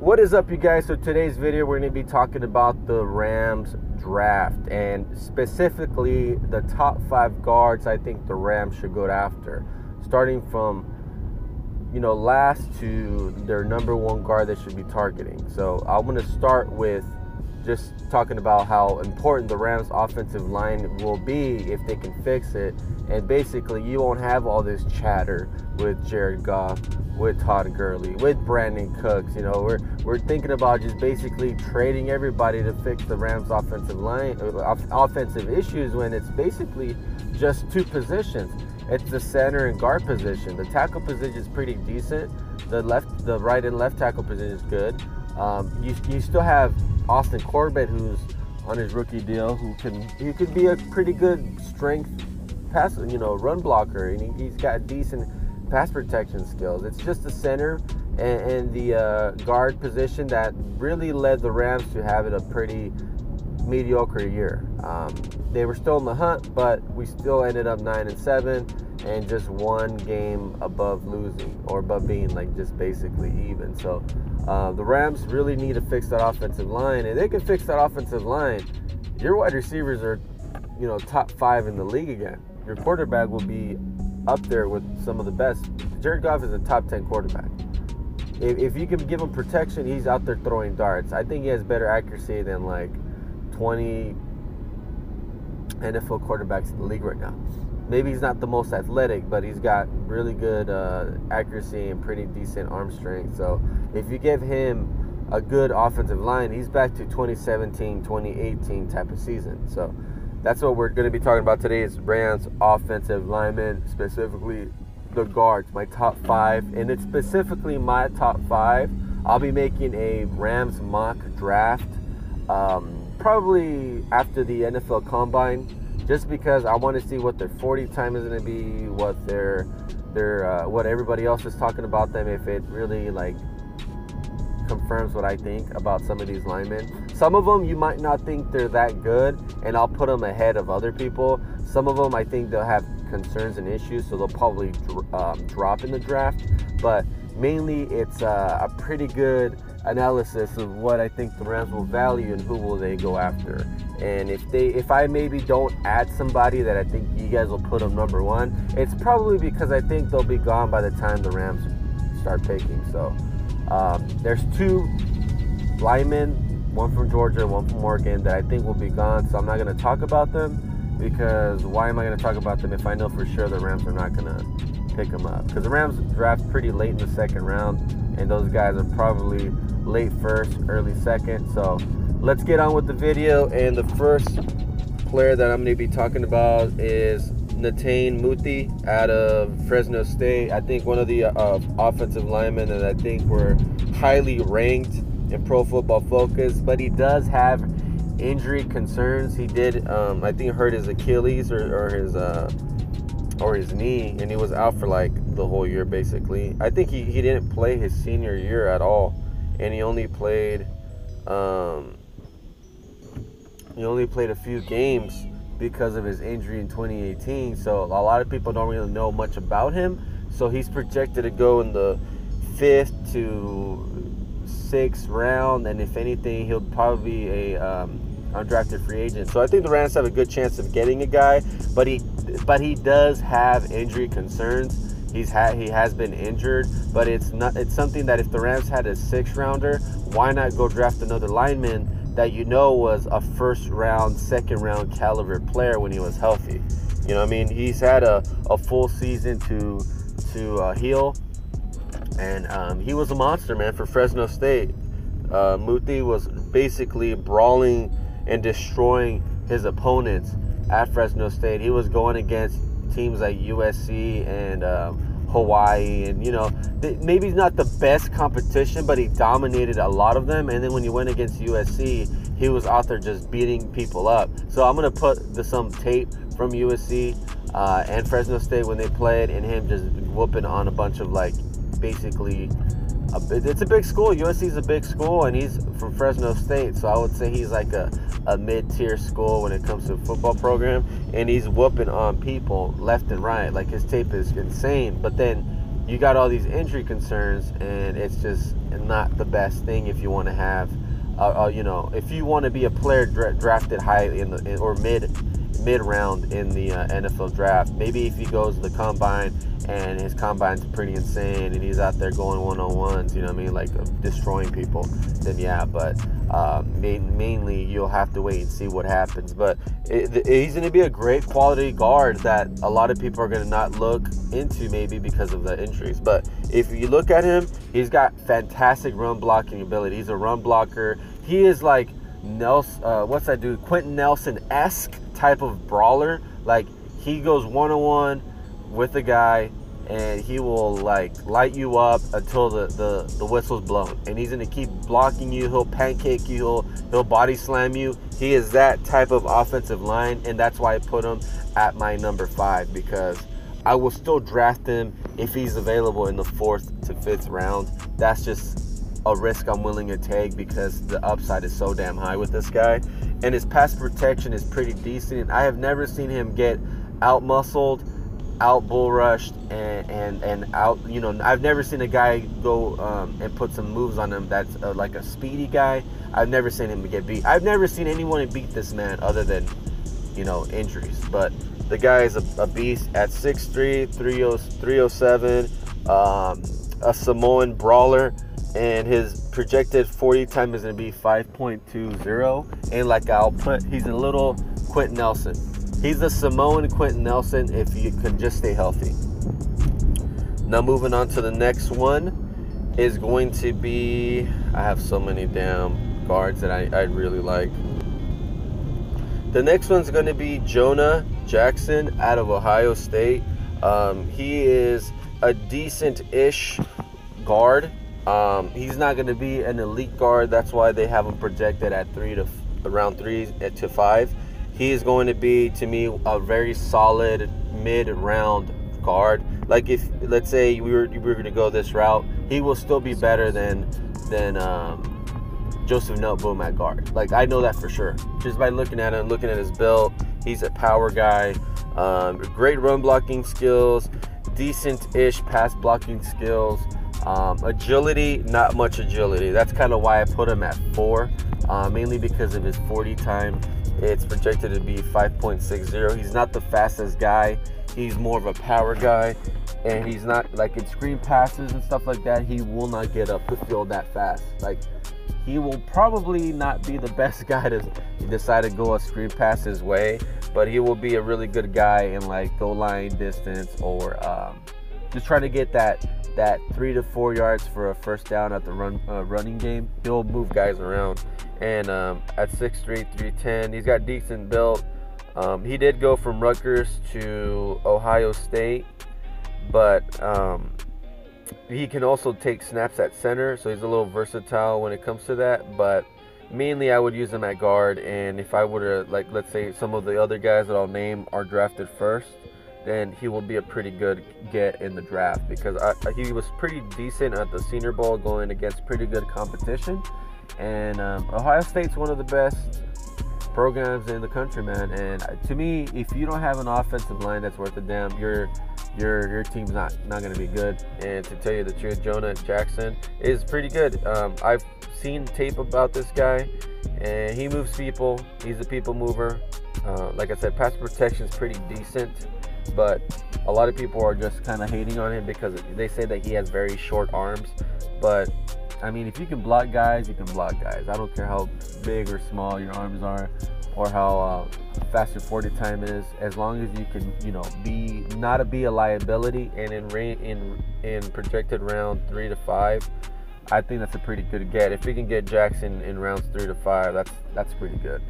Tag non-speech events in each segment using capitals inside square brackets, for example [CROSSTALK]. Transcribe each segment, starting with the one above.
What is up, you guys? So, today's video, we're going to be talking about the Rams draft and specifically the top five guards I think the Rams should go after, starting from you know last to their number one guard they should be targeting. So, I'm going to start with just talking about how important the Rams offensive line will be if they can fix it. And basically, you won't have all this chatter with Jared Goff, with Todd Gurley, with Brandin Cooks. You know, we're we're thinking about just basically trading everybody to fix the Rams offensive line uh, offensive issues when it's basically just two positions. It's the center and guard position. The tackle position is pretty decent. The left, the right and left tackle position is good. Um, you, you still have Austin Corbett, who's on his rookie deal, who can he could be a pretty good strength pass, you know, run blocker, and he, has got decent pass protection skills. It's just the center and, and the uh, guard position that really led the Rams to have it a pretty mediocre year. Um, they were still in the hunt, but we still ended up nine and seven, and just one game above losing or above being like just basically even. So uh, the Rams really need to fix that offensive line, and they can fix that offensive line. Your wide receivers are, you know, top five in the league again. Your quarterback will be up there with some of the best. Jared Goff is a top ten quarterback. If, if you can give him protection, he's out there throwing darts. I think he has better accuracy than like 20 NFL quarterbacks in the league right now maybe he's not the most athletic, but he's got really good uh, accuracy and pretty decent arm strength. So if you give him a good offensive line, he's back to 2017, 2018 type of season. So that's what we're going to be talking about today is Rams offensive linemen, specifically the guards, my top five, and it's specifically my top five. I'll be making a Rams mock draft um, probably after the NFL Combine just because I want to see what their 40 time is going to be, what their their uh, what everybody else is talking about them. If it really like confirms what I think about some of these linemen. Some of them you might not think they're that good, and I'll put them ahead of other people. Some of them I think they'll have concerns and issues, so they'll probably um, drop in the draft. But mainly, it's uh, a pretty good analysis of what I think the Rams will value and who will they go after. And if they, if I maybe don't add somebody that I think you guys will put them number one, it's probably because I think they'll be gone by the time the Rams start picking. So um, there's two linemen, one from Georgia, one from Oregon, that I think will be gone. So I'm not going to talk about them because why am I going to talk about them if I know for sure the Rams are not going to pick them up? Because the Rams draft pretty late in the second round, and those guys are probably late first, early second. So let's get on with the video. And the first player that I'm going to be talking about is Netane Muti out of Fresno State. I think one of the uh, offensive linemen that I think were highly ranked in Pro Football Focus, but he does have injury concerns. He did, um, I think, hurt his Achilles or, or his uh, or his knee, and he was out for like the whole year basically. I think he, he didn't play his senior year at all and he only played um, he only played a few games because of his injury in 2018. So a lot of people don't really know much about him. So he's projected to go in the fifth to sixth round, and if anything, he'll probably be a um, undrafted free agent. So I think the Rams have a good chance of getting a guy, but he but he does have injury concerns. He's had he has been injured, but it's not it's something that if the Rams had a six rounder, why not go draft another lineman that you know was a first round, second round caliber player when he was healthy? You know, I mean, he's had a, a full season to to uh, heal, and um, he was a monster, man, for Fresno State. Uh, Muti was basically brawling and destroying his opponents at Fresno State. He was going against teams like USC and um, Hawaii, and you know, maybe he's not the best competition, but he dominated a lot of them. And then when he went against USC, he was out there just beating people up. So I'm gonna put the, some tape from USC uh, and Fresno State when they played, and him just whooping on a bunch of like basically a, it's a big school. USC is a big school, and he's from Fresno State, so I would say he's like a, a mid-tier school when it comes to football program, and he's whooping on people left and right. Like his tape is insane, but then you got all these injury concerns, and it's just not the best thing if you want to have, uh, uh, you know, if you want to be a player dra- drafted high in the in, or mid mid round in the uh, NFL draft. Maybe if he goes to the combine and his combine's pretty insane and he's out there going one on ones, you know what I mean, like uh, destroying people, then yeah. But uh, main, mainly you'll have to wait and see what happens. But it, it, he's going to be a great quality guard that a lot of people are going to not look into maybe because of the injuries. But if you look at him, he's got fantastic run blocking ability. He's a run blocker. He is like Nelson, uh, what's that dude? Quenton Nelson esque type of brawler. Like he goes one on one with a guy and he will like light you up until the, the, the whistle's blown. And he's gonna keep blocking you, he'll pancake you, he'll he'll body slam you. He is that type of offensive line, and that's why I put him at my number five because I will still draft him if he's available in the fourth to fifth round. That's just a risk I'm willing to take because the upside is so damn high with this guy. And his pass protection is pretty decent. I have never seen him get out muscled, out bull rushed, and, and, and out, you know, I've never seen a guy go um, and put some moves on him that's uh, like a speedy guy. I've never seen him get beat. I've never seen anyone beat this man other than, you know, injuries. But the guy is a, a beast at 6'3, 307, um, a Samoan brawler and his projected 40 time is going to be 5.20 and like i'll put he's a little quenton nelson he's the samoan quenton nelson if you can just stay healthy now moving on to the next one is going to be i have so many damn guards that i, I really like the next one's going to be jonah jackson out of ohio state um, he is a decent-ish guard um, he's not going to be an elite guard. That's why they have him projected at three to around three to five. He is going to be, to me, a very solid mid-round guard. Like if let's say we were we were going to go this route, he will still be better than than um, Joseph Noteboom at guard. Like I know that for sure, just by looking at him, looking at his build. He's a power guy. Um, great run blocking skills, decent-ish pass blocking skills. Um, agility, not much agility. That's kind of why I put him at four, uh, mainly because of his 40 time. It's projected to be 5.60. He's not the fastest guy. He's more of a power guy, and he's not like in screen passes and stuff like that. He will not get up the field that fast. Like he will probably not be the [LAUGHS] best guy to decide to go a screen pass his way, but he will be a really good guy in like goal line distance or um, just trying to get that that three to four yards for a first down at the run uh, running game. He'll move guys around. And um, at 6'3", 310, he's got decent build. Um, he did go from Rutgers to Ohio State, but um, he can also take snaps at center, so he's a little versatile when it comes to that. But mainly, I would use him at guard. And if I were to, like, let's say some of the other guys that I'll name are drafted first, then he will be a pretty good get in the draft because I, he was pretty decent at the Senior Bowl going against pretty good competition. And um, Ohio State's one of the best programs in the country, man. And to me, if you don't have an offensive line that's worth a damn, your your your team's not not going to be good. And to tell you the truth, Jonah Jackson is pretty good. Um, I've seen tape about this guy, and he moves people. He's a people mover. Uh, like I said, pass protection is pretty decent but a lot of people are just kind of hating on him because they say that he has very short arms. But I mean, if you can block guys, you can block guys. I don't care how big or small your arms are, or how uh, fast your 40 time is. As long as you can, you know, be not a be a liability, and in in in projected round three to five, I think that's a pretty good get. If we can get Jackson in rounds three to five, that's that's pretty good.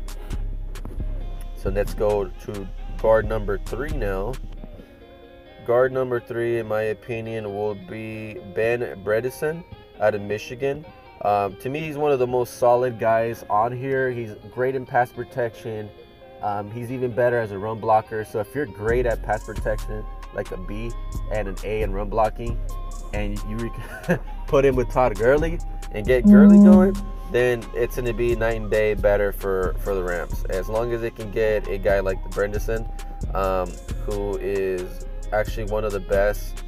So let's go to guard number three now. Guard number three, in my opinion, will be Ben Bredeson out of Michigan. Um, to me, he's one of the most solid guys on here. He's great in pass protection. Um, he's even better as a run blocker. So if you're great at pass protection, like a B and an A in run blocking, and you [LAUGHS] put him with Todd Gurley and get Gurley going, then it's going to be night and day better for, for the Rams. As long as they can get a guy like the Bredeson, um, who is actually one of the best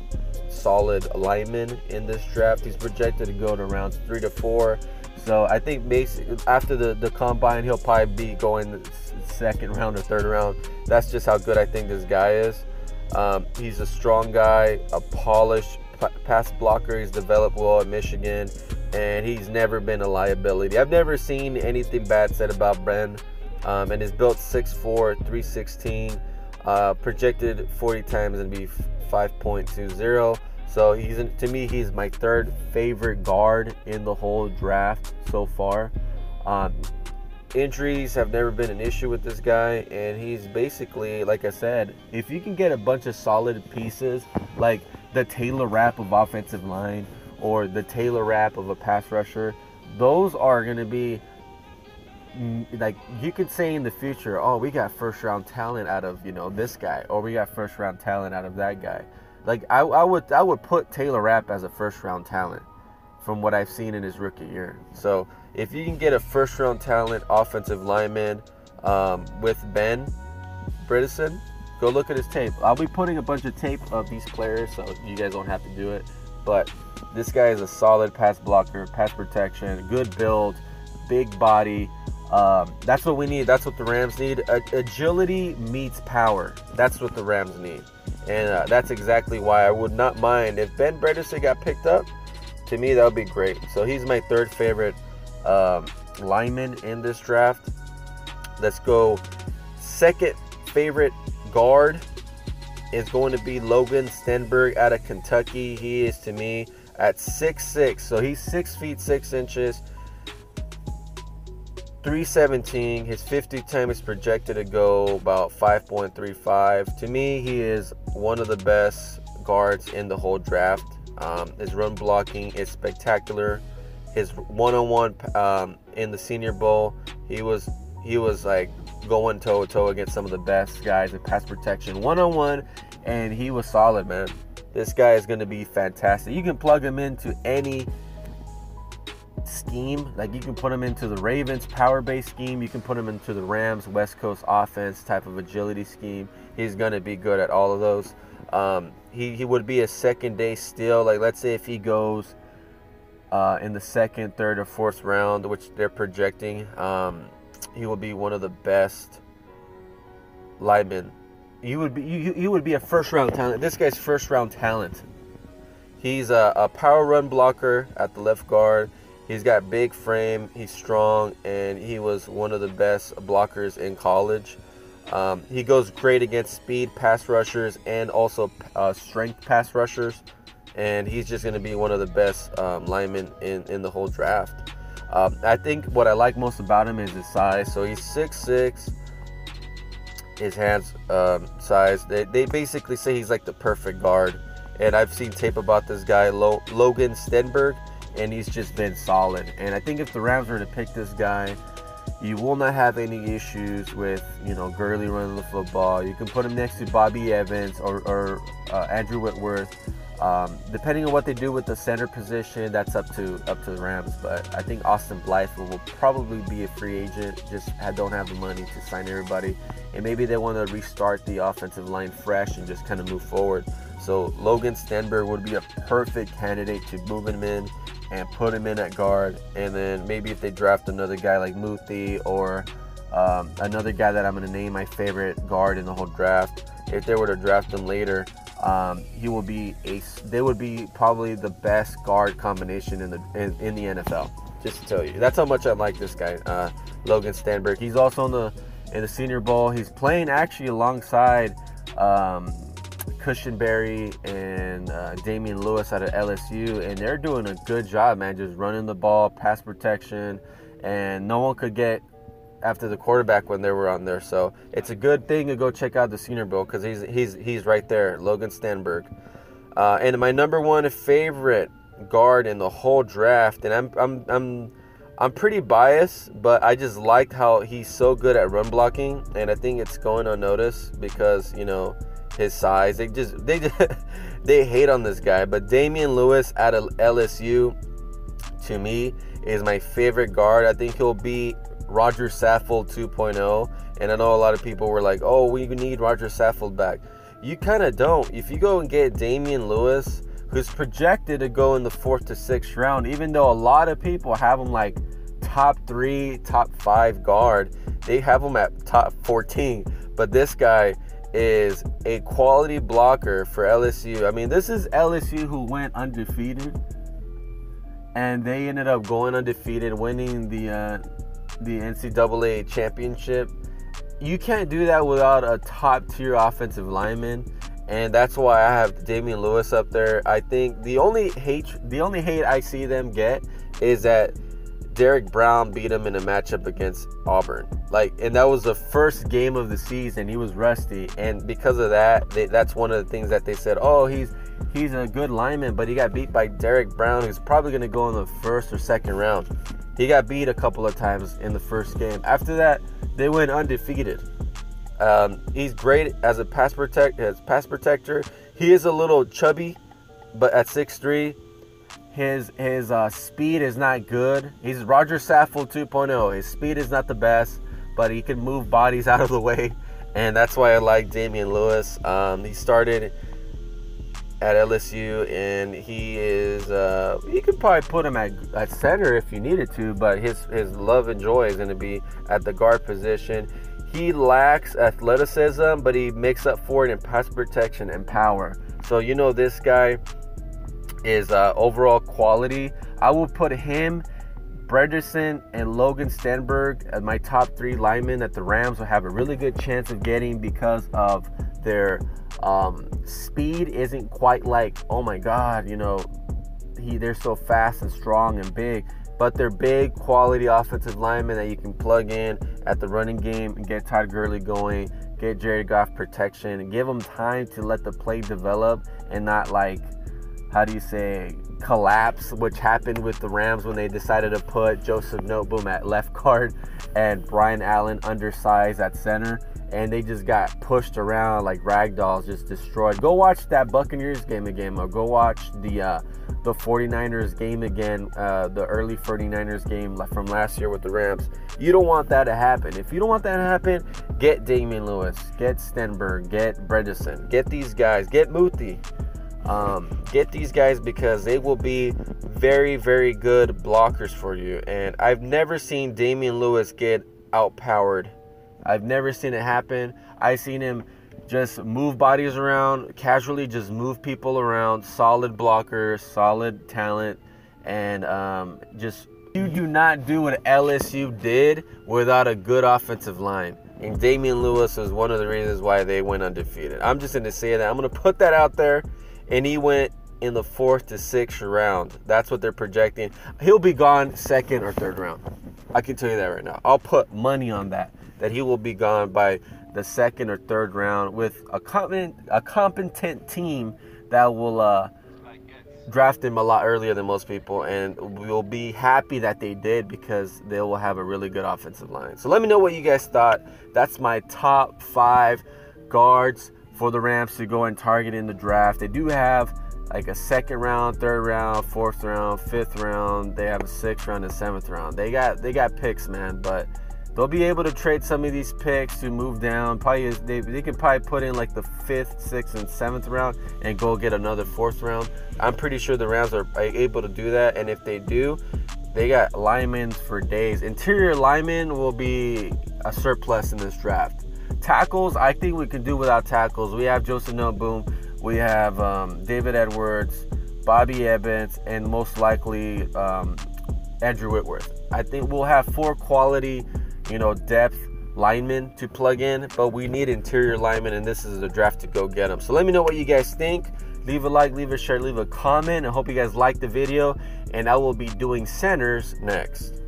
solid linemen in this draft. He's projected to go to rounds three to four. So I think basically after the, the combine, he'll probably be going second round or third round. That's just how good I think this guy is. Um, he's a strong guy, a polished pass blocker. He's developed well at Michigan, and he's never been a liability. I've never seen anything bad said about Ben. Um, and is built 6'4, 316, uh, projected 40 times and be 5.20. So he's to me, he's my third favorite guard in the whole draft so far. Um, injuries have never been an issue with this guy, and he's basically, like I said, if you can get a bunch of solid pieces like the Taylor Rapp of offensive line or the Taylor Rapp of a pass rusher, those are going to be like you could say in the future, oh, we got first round talent out of you know this guy, or we got first round talent out of that guy. Like I, I would I would put Taylor Rapp as a first round talent from what I've seen in his rookie year. So if you can get a first round talent offensive lineman um, with Ben Bredeson, go look at his tape. I'll be putting a bunch of tape of these players so you guys don't have to do it. But this guy is a solid pass blocker, pass protection, good build, big body. Um, that's what we need. That's what the Rams need. agility meets power. That's what the Rams need. And uh, that's exactly why I would not mind if Ben Bredeson got picked up. To me, that would be great. So he's my third favorite um, lineman in this draft. Let's go. Second favorite guard is going to be Logan Stenberg out of Kentucky. He is to me at six six, so he's six feet six inches. 317. His 50 time is projected to go about 5.35. To me, he is one of the best guards in the whole draft. Um, his run blocking is spectacular. His one-on-one um, in the Senior Bowl, he was he was like going toe to toe against some of the best guys in pass protection one-on-one, and he was solid, man. This guy is going to be fantastic. You can plug him into any scheme. Like you can put him into the Ravens power base scheme. You can put him into the Rams West Coast offense type of agility scheme. He's going to be good at all of those. Um, he, he would be a second day steal. Like let's say if he goes uh, in the second, third, or fourth round, which they're projecting, um, he will be one of the best linemen. You would be you, you would be a first round talent. This guy's first round talent. He's a, a power run blocker at the left guard. He's got big frame, he's strong, and he was one of the best blockers in college. Um, he goes great against speed pass rushers and also uh, strength pass rushers, and he's just going to be one of the best um, linemen in, in the whole draft. Um, I think what I like most about him is his size. So he's 6'6", his hands um, size. They, they basically say he's like the perfect guard. And I've seen tape about this guy, Logan Stenberg and he's just been solid. And I think if the Rams were to pick this guy, you will not have any issues with you know Gurley running the football. You can put him next to Bobby Evans or, or uh, Andrew Whitworth. Um, depending on what they do with the center position, that's up to up to the Rams. But I think Austin Blythe will probably be a free agent. Just don't have the money to sign everybody, and maybe they want to restart the offensive line fresh and just kind of move forward. So Logan Stenberg would be a perfect candidate to move him in and put him in at guard. And then maybe if they draft another guy like Muti or um, another guy that I'm going to name my favorite guard in the whole draft, if they were to draft him later, um, he will be a. They would be probably the best guard combination in the in, in the NFL. Just to tell you, that's how much I like this guy, uh, Logan Stenberg. He's also in the in the Senior Bowl. He's playing actually alongside. Um, Cushenberry and uh, Damien Lewis out of LSU, and they're doing a good job, man. Just running the ball, pass protection, and no one could get after the quarterback when they were on there. So it's a good thing to go check out the Senior Bowl because he's he's he's right there, Logan Stenberg. Uh, and my number one favorite guard in the whole draft, and I'm I'm I'm I'm pretty biased, but I just liked how he's so good at run blocking, and I think it's going unnoticed because you know his size. They just they just, [LAUGHS] they hate on this guy. But Damien Lewis of LSU, to me, is my favorite guard. I think he'll be Roger Saffold 2.0. And I know a lot of people were like, "Oh, we need Roger Saffold back." You kind of don't. If you go and get Damien Lewis, who's projected to go in the fourth to sixth round, even though a lot of people have him like top three, top five guard. They have him at top 14. But this guy is a quality blocker for LSU. I mean, this is LSU who went undefeated, and they ended up going undefeated, winning the uh, the NCAA championship. You can't do that without a top tier offensive lineman, and that's why I have Damien Lewis up there. I think the only hate the only hate I see them get is that Derrick Brown beat him in a matchup against Auburn. Like, and that was the first game of the season. He was rusty, and because of that, they, that's one of the things that they said. Oh, he's he's a good lineman, but he got beat by Derrick Brown, who's probably going to go in the first or second round. He got beat a couple of times in the first game. After that, they went undefeated. Um, he's great as a pass protect as pass protector. He is a little chubby, but at 6'3", his his uh, speed is not good. He's Roger Saffold 2.0. His speed is not the best, but he can move bodies [LAUGHS] out of the way, and that's why I like Damien Lewis. Um, he started at LSU, and he is uh, you could probably put him at, at center if you needed to, but his his love and joy is going to be at the guard position. He lacks athleticism, but he makes up for it in pass protection and power. So you know this guy is uh, overall quality. I will put him, Bredeson, and Logan Stenberg as my top three linemen that the Rams will have a really good chance of getting because of their um, speed isn't quite like, oh my God, you know, he they're so fast and strong and big, but they're big, quality offensive linemen that you can plug in at the running game and get Todd Gurley going, get Jared Goff protection, and give them time to let the play develop and not like how do you say collapse, which happened with the Rams when they decided to put Joseph Noteboom at left guard and Brian Allen undersized at center, and they just got pushed around like rag dolls, just destroyed. Go watch that Buccaneers game again, or go watch the uh, the 49ers game again, uh, the early 49ers game from last year with the Rams. You don't want that to happen. If you don't want that to happen, get Damien Lewis, get Stenberg, get Bredeson, get these guys, get Muti. Um, get these guys because they will be very, very good blockers for you. And I've never seen Damien Lewis get outpowered. I've never seen it happen. I've seen him just move bodies around, casually just move people around. Solid blocker, solid talent, and um, just you do not do what LSU did without a good offensive line. And Damien Lewis was one of the reasons why they went undefeated. I'm just going to say that. I'm going to put that out there and he went in the fourth to sixth round. That's what they're projecting. He'll be gone second or third round. I can tell you that right now. I'll put money on that that he will be gone by the second or third round with a competent a competent team that will uh, draft him a lot earlier than most people, and we'll be happy that they did because they will have a really good offensive line. So let me know what you guys thought. That's my top five guards for the Rams to go and target in the draft. They do have like a second round, third round, fourth round, fifth round. They have a sixth round and seventh round. They got they got picks, man, but they'll be able to trade some of these picks to move down. Probably they, they can probably put in like the fifth, sixth, and seventh round and go get another fourth round. I'm pretty sure the Rams are able to do that, and if they do, they got linemen for days. Interior linemen will be a surplus in this draft. Tackles, I think we can do without tackles. We have Joseph Noteboom, we have um, David Edwards, Bobby Evans, and most likely um, Andrew Whitworth. I think we'll have four quality, you know, depth linemen to plug in, but we need interior linemen, and this is the draft to go get them. So let me know what you guys think. Leave a like, leave a share, leave a comment. I hope you guys like the video, and I will be doing centers next.